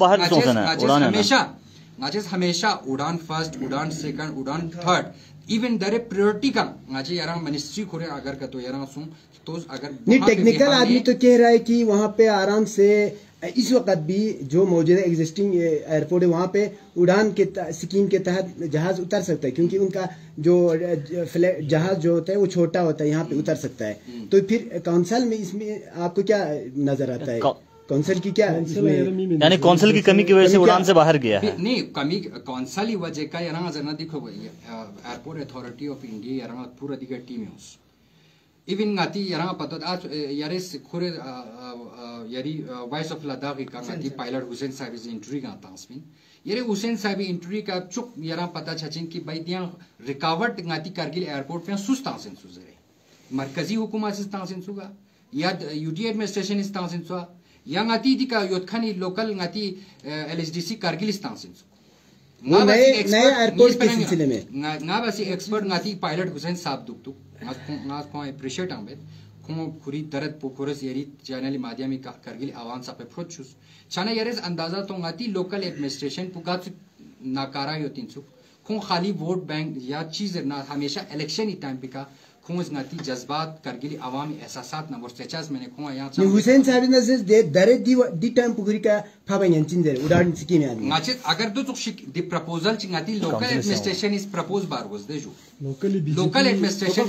बाहर सोचना है उड़ान हमेशा matches हमेशा उड़ान फ़र्स्ट उड़ान सेकंड उड़ान थर्ड इवन दरे प्रायोरिटी का। ngaji yarang ministry खोरे अगर का तो yarang सुन तो अगर नहीं वहाँ पे टेक्निकल आदमी तो कह रहा है कि वहाँ पे आराम से इस वक्त भी जो मौजूदा एग्जिस्टिंग एयरपोर्ट है वहाँ पे उड़ान के स्कीम के तहत जहाज़ उतर सकता है क्योंकि उनका जो जहाज़ जो होता है वो छोटा होता है यहाँ पे उतर सकता है। तो फिर काउंसिल में इसमें आपको क्या नज़र आता है? कौ- काउंसिल की क्या इसमें यानी कौंसिल की कमी की वजह से उड़ान से बाहर गया है। नहीं कमी कौनसा ही वजह का yarang azana dikho airport authority of India yarang पूरा दिगा टीम है उस। इवन ngati yarang patot आज यारे खोरे यारी वाइस ऑफ़ लद्दाख का ngati पायलट हुसैन साहब इज़ इंट्री का तासमिन यारे हुसैन साहब इंट्री का चुक yarang पता छचिन कि भाई दिया रिकावट ngati कारगिल एयरपोर्ट पे सुस्त तासिन सुजरे मरकजी हुकूमत से तासिन सुगा या यूटी एडमिनिस्ट्रेशन इस तासिन सुगा या ngati di ka yotkhani local ngati LSDC Kargil इस तासिन सुगा वो नए नए एयरपोर्ट के सिलसिले में nga ba si expert nga ti pilot Hussein Saab duk duk nga nga ko appreciate ambet kuma kuri darat po kuras yari channel माध्यमी का करगिल आवाम सा पे प्रोचुस छाना यरेस अंदाज़ा तो local administration पुगात नाकारा योतिन खुं खाली वोट बैंक या चीज़ ना हमेशा इलेक्शन ही टाइम पे का खुं nga ti जज्बात करगिल आवामी एहसासात ना वर्सेचास मैंने खुं यहाँ ni Hussein sabi na zes de dare di di time pukuri ka phaba yancin dere udan skin ya ngache agar do to the proposal chingati local administration is proposed bar was de jo local administration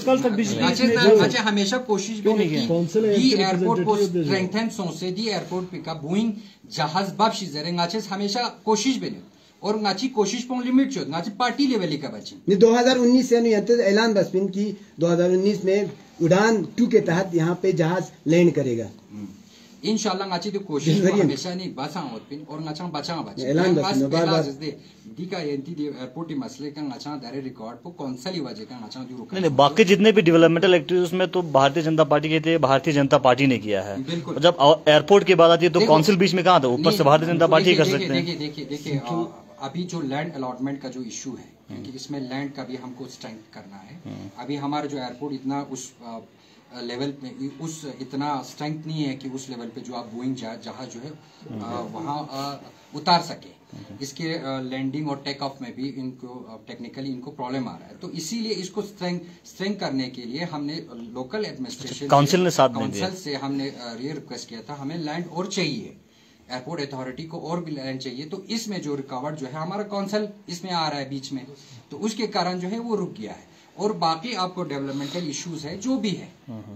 अच्छे अच्छे हमेशा कोशिश भी नहीं की दी airport को strengthen सोसे दी airport पे का बोइंग जहाज़ बाबशी जरे ngache हमेशा कोशिश भी नहीं और ngachi कोशिश पर लिमिट चो ngachi पार्टी लेवल का बची। ni 2019 से नु यंत्र ऐलान बसपिन की 2019 में उड़ान टू के तहत यहाँ पे जहाज़ लैंड करेगा। इंशाल्लाह ngachi तो कोशिश. हमेशा नहीं बसा होत पिन और ngacha बचा बची ऐलान बस न, बार- बार। दी का एंटी दी एयरपोर्ट मसले का ngacha दारे रिकॉर्ड को कौन सा ही वजह का ngacha दी रुका नहीं बाकी जितने भी डेवलपमेंटल एक्टिविटीज़ में तो भारतीय जनता पार्टी के थे भारतीय जनता पार्टी ने किया है। बिल्कुल। जब एयरपोर्ट की बात आती है तो काउंसिल बीच में कहाँ था? ऊपर से भारतीय जनता पार्टी कर देखिए, सकते हैं। देखिए देखिए देखिए अभी जो लैंड अलॉटमेंट का जो इशू है क्योंकि इसमें लैंड का भी हमको स्ट्रेंथ करना है अभी हमारा जो एयरपोर्ट इतना उस लेवल पे उस इतना स्ट्रेंथ नहीं है कि उस लेवल पे जो आप बोइंग जहाज़ जो है अ, वहाँ उतार सके। इसके लैंडिंग और टेक ऑफ़ में भी इनको टेक्निकली इनको प्रॉब्लम आ रहा है। तो इसीलिए इसको स्ट्रेंथ स्ट्रेंथ करने के लिए हमने लोकल एडमिनिस्ट्रेशन काउंसिल ने साथ काउंसिल से हमने ये रिक्वेस्ट किया था हमें लैंड और चाहिए। एयरपोर्ट अथॉरिटी को और भी लैंड चाहिए तो इसमें जो रिकॉर्ड जो है हमारा काउंसिल इसमें आ रहा है बीच में। तो उसके कारण जो है वो रुक गया है। और बाकी आपको डेवलपमेंटल इश्यूज़ है जो भी है।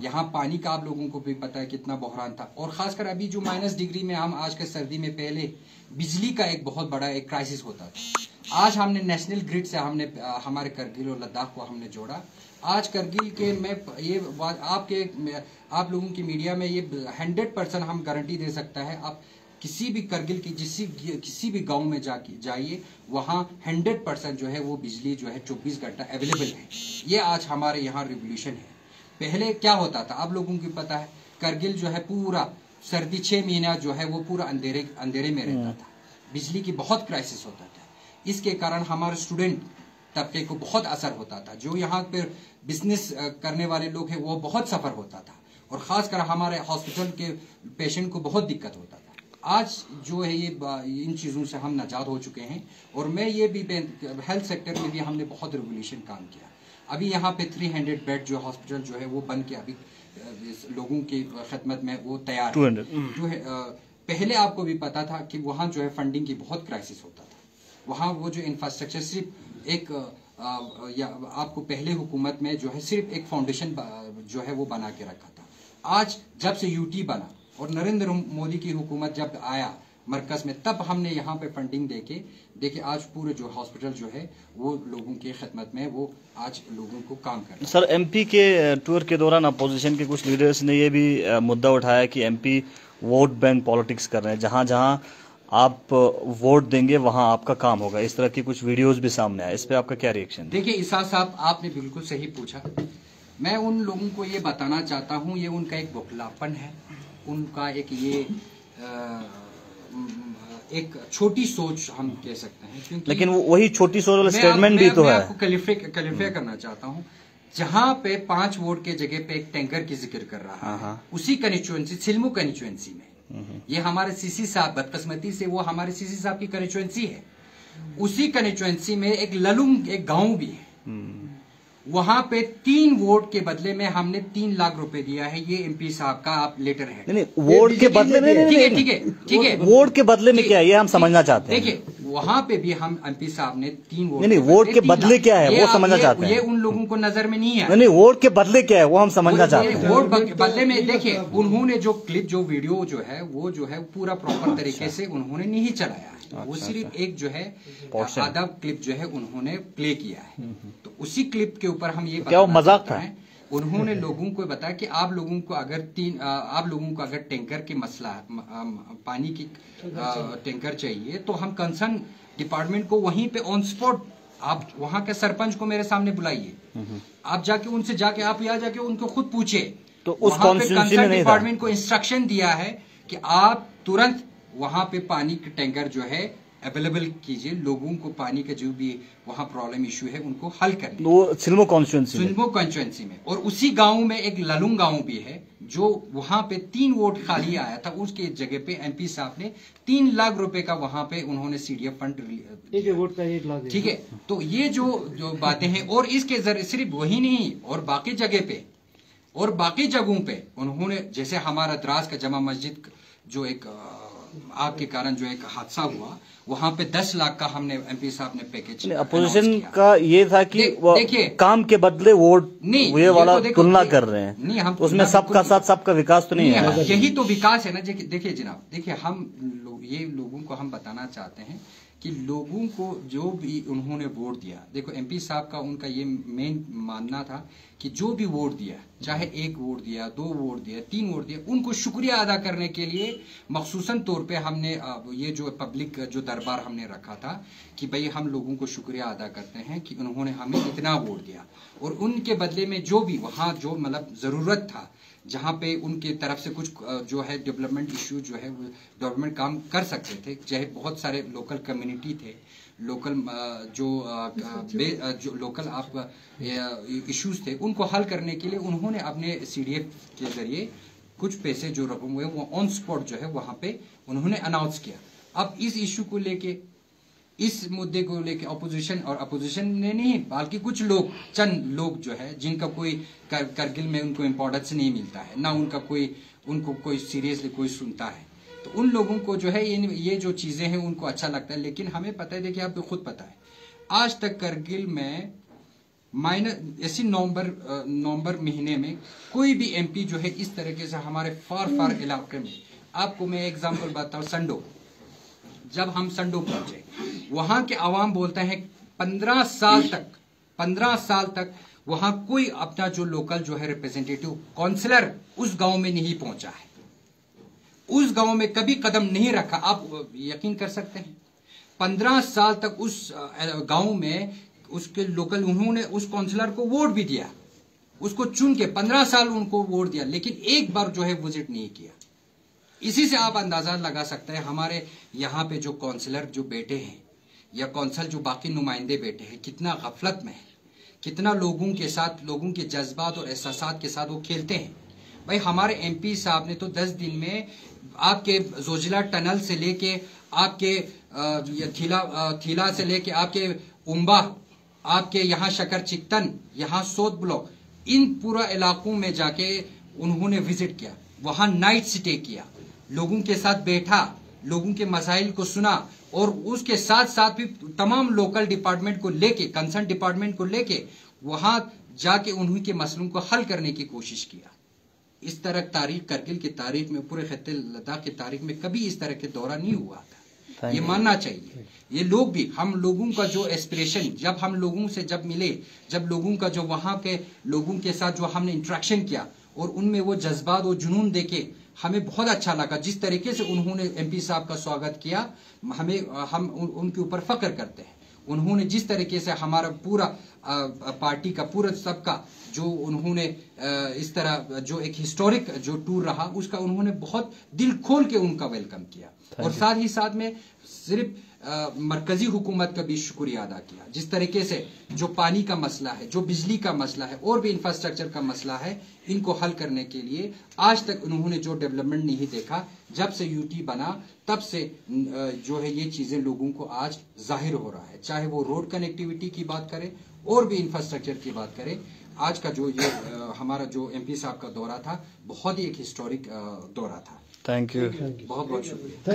यहाँ पानी का आप लोगों को भी पता है कितना बहरान था। और खासकर अभी जो माइनस डिग्री में हम आज के सर्दी में पहले बिजली का एक बहुत बड़ा एक क्राइसिस होता था। आज हमने नेशनल ग्रिड से हमने हमारे करगिल और लद्दाख को हमने जोड़ा। आज करगिल के मैं ये आपके आप लोगों की मीडिया में ये हंड्रेड परसेंट हम गारंटी दे सकता है। आप किसी भी करगिल की जिसी किसी भी गाँव में जा जाइए वहाँ हंड्रेड परसेंट जो है वो बिजली जो है चौबीस घंटा अवेलेबल है। ये आज हमारे यहाँ रिवोल्यूशन है। पहले क्या होता था? आप लोगों को पता है करगिल जो है पूरा सर्दी छह महीना जो है वो पूरा अंधेरे अंधेरे में रहता था। बिजली की बहुत क्राइसिस होता था। इसके कारण हमारे स्टूडेंट तबके को बहुत असर होता था। जो यहाँ पे बिज़नेस करने वाले लोग हैं वो बहुत सफ़र होता था। और खासकर हमारे हॉस्पिटल के पेशेंट को बहुत दिक्कत होता था। आज जो है ये इन चीज़ों से हम नजात हो चुके हैं और मैं ये भी हेल्थ सेक्टर में भी हमने बहुत रेवोल्यूशन काम किया। अभी यहाँ पे 300 बेड जो हॉस्पिटल जो है वो बन के अभी इस लोगों की खदमत में वो तैयार है। 200 जो है पहले आपको भी पता था कि वहाँ जो है फंडिंग की बहुत क्राइसिस होता था। वहाँ वो जो इंफ्रास्ट्रक्चर सिर्फ़ एक या आपको पहले हुकूमत में जो है सिर्फ़ एक फाउंडेशन जो है वो बना के रखा था। आज जब से यूटी बना और नरेंद्र मोदी की हुकूमत जब आया मरकज में तब हमने यहाँ पे फंडिंग देके देखिए आज पूरे जो हॉस्पिटल जो है वो लोगों की खिदमत में वो आज लोगों को काम कर रहा है। सर एमपी के टूर के दौरान अपोजिशन के कुछ लीडर्स ने ये भी मुद्दा उठाया कि एमपी वोट बैंक पॉलिटिक्स कर रहे हैं। जहाँ जहाँ आप वोट देंगे वहाँ आपका काम होगा। इस तरह की कुछ वीडियोस भी सामने आए। इस पे आपका क्या रिएक्शन देखिए ईसा साहब आपने बिल्कुल सही पूछा। मैं उन लोगों को ये बताना चाहता हूँ ये उनका एक बौखलापन है। उनका एक ये अ, एक छोटी सोच हम कह सकते हैं क्योंकि लेकिन वो वही छोटी सोच वाला स्टेटमेंट भी तो मैं है। आपको क्लिफाई क्लिफाई करना चाहता हूँ। जहाँ पे पाँच वोट के जगह पे एक टैंकर की ज़िक्र कर रहा हाँ, है हाँ। उसी कंस्टिट्यूएंसी सिल्मू कंस्टिट्यूएंसी में। ये हमारे सीसी साहब बदकस्मती से वो हमारे सीसी साहब की कंस्टिट्युएंसी है। उसी कंस्टिट्युएंसी में एक ललुंग एक गाँव भी है। वहाँ पे तीन वोट के बदले में हमने तीन लाख रुपए दिया है। ये एमपी साहब का आप लेटर है। नहीं वोट के बदले में ठीक है ठीक है ठीक है। वोट के बदले में क्या है ये हम समझना चाहते हैं। देखिए वहाँ पे भी हम एमपी साहब ने तीन वोट नहीं, वोट के बदले क्या है, वो समझना चाहते हैं। ये उन लोगों को नज़र में नहीं है। नहीं वोट के बदले क्या है वो हम समझना चाहते हैं। वोट बद- बदले में देखिए उन्होंने जो क्लिप जो वीडियो जो है वो जो है पूरा प्रॉपर तरीके से उन्होंने नहीं चलाया। वो सिर्फ़ एक जो है. आधा क्लिप जो है उन्होंने प्ले किया है। तो उसी क्लिप के ऊपर हम ये क्या वो मज़ाक था? हैं, उन्होंने लोगों को बताया कि आप लोगों को अगर तीन आप लोगों को अगर टैंकर के मसला पानी की टैंकर चाहिए। तो हम कंसर्न डिपार्टमेंट को वहीं पे ऑन स्पॉट आप वहाँ के सरपंच को मेरे सामने बुलाइए। आप जाके उनसे जाके आप यहाँ जाके उनको खुद पूछे तो उस वहाँ पे कंसर्न डिपार्टमेंट को इंस्ट्रक्शन दिया है कि आप तुरंत वहाँ पे पानी के टैंकर जो है अवेलेबल कीजिए। लोगों को पानी का जो भी वहाँ प्रॉब्लम इशू है उनको हल करें वो सिल्मो कॉन्स्टिट्यूंसी में। कॉन्स्टिट्युएंसी में। और उसी गाँव में एक ललुंग गाँव भी है जो वहाँ पे तीन वोट खाली आया था उसके जगह पे एमपी साहब ने तीन लाख रुपए का वहाँ पे उन्होंने सीडीएफ फंड एक वोट का एक लाख ठीक है? तो ये जो जो बातें हैं और इसके ज़रिए सिर्फ़ वही नहीं और बाकी जगह पे और बाकी जगहों पे उन्होंने जैसे हमारा द्रास का जमा मस्जिद जो एक आग के कारण जो एक हादसा हुआ वहाँ पे दस लाख का हमने एमपी साहब ने पैकेज अपोजिशन का ये था कि देखिये देखिए- काम के बदले वोट नहीं, ये ये वाला तो तुलना कर रहे हैं। नहीं, हम उसमें सबका साथ सबका विकास तो नहीं नहीं, है। यही तो विकास है ना देखिये देखिए जनाब देखिए हम ये लोगों को हम बताना चाहते हैं कि लोगों को जो भी उन्होंने वोट दिया, देखो एमपी साहब का उनका ये मेन मानना था कि जो भी वोट दिया, चाहे एक वोट दिया, दो वोट दिया, तीन वोट दिया, उनको शुक्रिया अदा करने के लिए मखसूसन तौर पे हमने ये जो पब्लिक जो दरबार हमने रखा था कि भाई हम लोगों को शुक्रिया अदा करते हैं कि उन्होंने हमें इतना वोट दिया। और उनके बदले में जो भी वहाँ जो मतलब ज़रूरत था जहाँ पे उनके तरफ़ से कुछ जो है डेवलपमेंट इश्यू जो है डेवलपमेंट काम कर सकते थे। चाहे बहुत सारे लोकल कम्युनिटी थे। लोकल जो जो लोकल आप इश्यूज़ थे उनको हल करने के लिए उन्होंने अपने सीडीएफ के ज़रिए कुछ पैसे जो रकम हुए वो ऑन स्पॉट जो है वहाँ पे उन्होंने अनाउंस किया। अब इस इश्यू को लेके इस मुद्दे को लेकर अपोजिशन और अपोजिशन ने नहीं बल्कि कुछ लोग चंद लोग जो है जिनका कोई कर, करगिल में उनको इम्पोर्टेंस नहीं मिलता है ना उनका कोई उनको कोई सीरियसली कोई सुनता है। तो उन लोगों को जो है ये ये जो चीज़ें हैं उनको अच्छा लगता है लेकिन हमें पता है देखिए आपको खुद पता है आज तक करगिल में माइनस ऐसी नवंबर नवंबर महीने में कोई भी एमपी जो है इस तरीके से हमारे फार फार इलाके में आपको मैं एग्जांपल बताऊँ संडो। जब हम संडो पहुँचे वहाँ के आवाम बोलते हैं पंद्रह साल तक, पंद्रह साल तक वहाँ कोई अपना जो लोकल जो है रिप्रेजेंटेटिव काउंसलर उस गाँव में नहीं पहुँचा है। उस गाँव में कभी कदम नहीं रखा। आप यकीन कर सकते हैं, पंद्रह साल तक उस गाँव में उसके लोकल उन्होंने उस काउंसलर को वोट भी दिया। उसको चुन के पंद्रह साल उनको वोट दिया, लेकिन एक बार जो है विज़िट नहीं किया। इसी से आप अंदाज़ा लगा सकते हैं, हमारे यहाँ पे जो काउंसलर जो बैठे हैं या काउंसिल जो बाकी नुमाइंदे बैठे हैं, कितना गफलत में है, कितना लोगों के साथ, लोगों के जज्बात और एहसास के साथ वो खेलते हैं। भाई, हमारे एमपी साहब ने तो 10 दिन में आपके जोजिला टनल से लेके आपके थीला थीला से लेके आपके उम्बा, आपके यहाँ शकर चिकतन, यहाँ सोत ब्लॉक, इन पूरा इलाकों में जाके उन्होंने विज़िट किया। वहाँ नाइट स्टे किया। लोगों के साथ बैठा। लोगों के मसाइल को सुना और उसके साथ साथ भी तमाम लोकल डिपार्टमेंट को लेके कंसर्न डिपार्टमेंट को लेके वहाँ जाके उन्हीं के मसलों को हल करने की कोशिश किया। इस तरह तारीख करगिल की तारीख में पूरे खत्े लद्दाख की तारीख में कभी इस तरह के दौरा नहीं हुआ था। ये मानना चाहिए। ये लोग भी हम लोगों का जो एस्पिरेशन जब हम लोगों से जब मिले जब लोगों का जो वहाँ के लोगों के साथ जो हमने इंट्रैक्शन किया और उनमें वो जज्बात वो जुनून देखे हमें बहुत अच्छा लगा जिस तरीके से उन्होंने एमपी साहब का स्वागत किया हमें हम उन, उनके ऊपर फक्र करते हैं। उन्होंने जिस तरीके से हमारा पूरा पार्टी का पूरा सबका जो उन्होंने इस तरह जो एक हिस्टोरिक जो टूर रहा उसका उन्होंने बहुत दिल खोल के उनका वेलकम किया। और साथ ही साथ में सिर्फ़ मरकजी हुकूमत का भी शुक्रिया अदा किया। जिस तरीके से जो पानी का मसला है जो बिजली का मसला है और भी इंफ्रास्ट्रक्चर का मसला है इनको हल करने के लिए आज तक उन्होंने जो डेवलपमेंट नहीं देखा जब से यूटी बना तब से जो है ये चीज़ें लोगों को आज ज़ाहिर हो रहा है। चाहे वो रोड कनेक्टिविटी की बात करें और भी इंफ्रास्ट्रक्चर की बात करें आज का जो ये हमारा जो एमपी साहब का दौरा था बहुत ही एक हिस्टोरिक दौरा था। थैंक यू बहुत बहुत शुक्रिया।